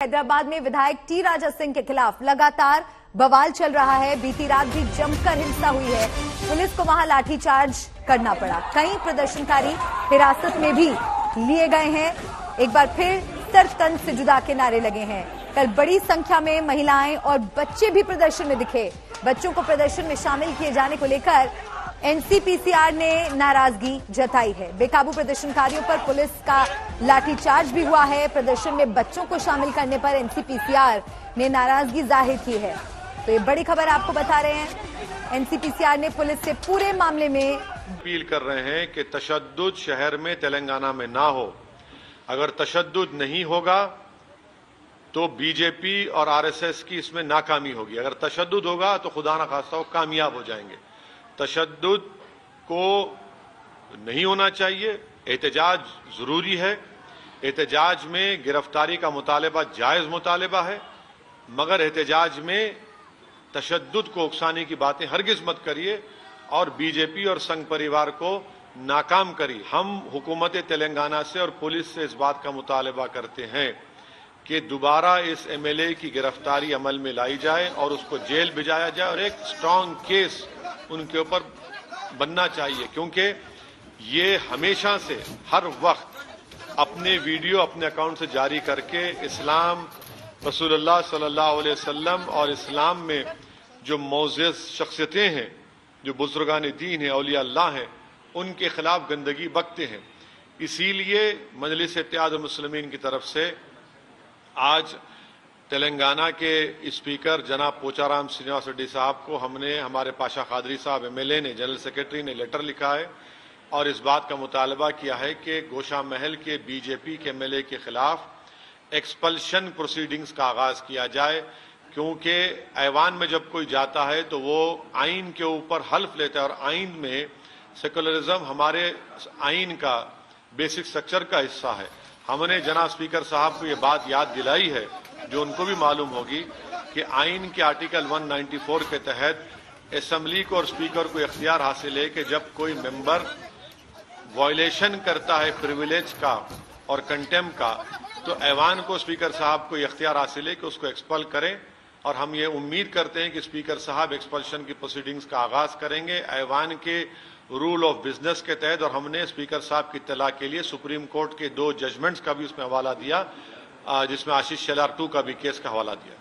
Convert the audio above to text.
हैदराबाद में विधायक टी राजा सिंह के खिलाफ लगातार बवाल चल रहा है। बीती रात भी जमकर हिंसा हुई है। पुलिस को वहाँ लाठीचार्ज करना पड़ा। कई प्रदर्शनकारी हिरासत में भी लिए गए हैं। एक बार फिर सर तन से जुदा के नारे लगे हैं। कल बड़ी संख्या में महिलाएँ और बच्चे भी प्रदर्शन में दिखे। बच्चों को प्रदर्शन में शामिल किए जाने को लेकर एनसीपीसीआर ने नाराज़गी जताई है। बेकाबू प्रदर्शनकारियों पर पुलिस का लाठीचार्ज भी हुआ है। प्रदर्शन में बच्चों को शामिल करने पर एनसीपीसीआर ने नाराज़गी ज़ाहिर की है। तो ये बड़ी खबर आपको बता रहे हैं। एनसीपीसीआर ने पुलिस से पूरे मामले में अपील कर रहे हैं कि तशद शहर में तेलंगाना में ना हो। अगर तशद नहीं होगा तो बीजेपी और आरएसएस की इसमें नाकामी होगी। अगर तशद्दुद होगा तो खुदा न खास्ता कामयाब हो जाएँगे। तशद्दुद को नहीं होना चाहिए। एहतजाज ज़रूरी है। एहतजाज में गिरफ्तारी का मुतालबा, जायज़ मुतालबा है। मगर एहतजाज में तशद को उकसाने की बातें हरगिज मत करिए और बीजेपी और संघ परिवार को नाकाम करिए। हम हुकूमत तेलंगाना से और पुलिस से इस बात का मुतालबा करते हैं कि दोबारा इस एमएलए की गिरफ्तारी अमल में लाई जाए और उसको जेल भिजाया जाए और एक स्ट्रांग केस उनके ऊपर बनना चाहिए, क्योंकि ये हमेशा से, हर वक्त अपने वीडियो, अपने अकाउंट से जारी करके इस्लाम, रसूलुल्लाह सल्लल्लाहु अलैहि वसल्लम और इस्लाम में जो मोजेज शख्सियतें हैं, जो बुजुर्गान दीन हैं अलिया अल्लाह हैं, उनके खिलाफ गंदगी बकते हैं। इसीलिए मजलिस इत्याद मुसलमिन की तरफ़ से आज तेलंगाना के स्पीकर जनाब पोचाराम श्रीनिवास रेड्डी साहब को हमने, हमारे पाशा खादरी साहब एमएलए ने, जनरल सेक्रेटरी ने लेटर लिखा है और इस बात का मुतालबा किया है कि गोशा महल के बीजेपी के एमएलए के खिलाफ एक्सपल्शन प्रोसीडिंग्स का आगाज़ किया जाए, क्योंकि ऐवान में जब कोई जाता है तो वो आइन के ऊपर हल्फ लेता है और आइन में सेकुलरिज्म हमारे आइन का बेसिक स्ट्रक्चर का हिस्सा है। हमने जना स्पीकर साहब को ये बात याद दिलाई है जो उनको भी मालूम होगी कि आइन के आर्टिकल 194 के तहत असम्बली को और स्पीकर को इख्तियार हासिल है कि जब कोई मेंबर वायलेशन करता है प्रिविलेज का और कंटेम का तो ऐवान को स्पीकर साहब को इख्तियार हासिल है कि उसको एक्सपल करें और हम ये उम्मीद करते हैं कि स्पीकर साहब एक्सपल्शन की प्रोसीडिंग्स का आगाज़ करेंगे। ऐवान के रूल ऑफ़ बिज़नेस के तहत और हमने स्पीकर साहब की इतला के लिए सुप्रीम कोर्ट के दो जजमेंट्स का भी उसमें हवाला दिया। जिसमें आशीष शेलार टू का भी केस का हवाला दिया।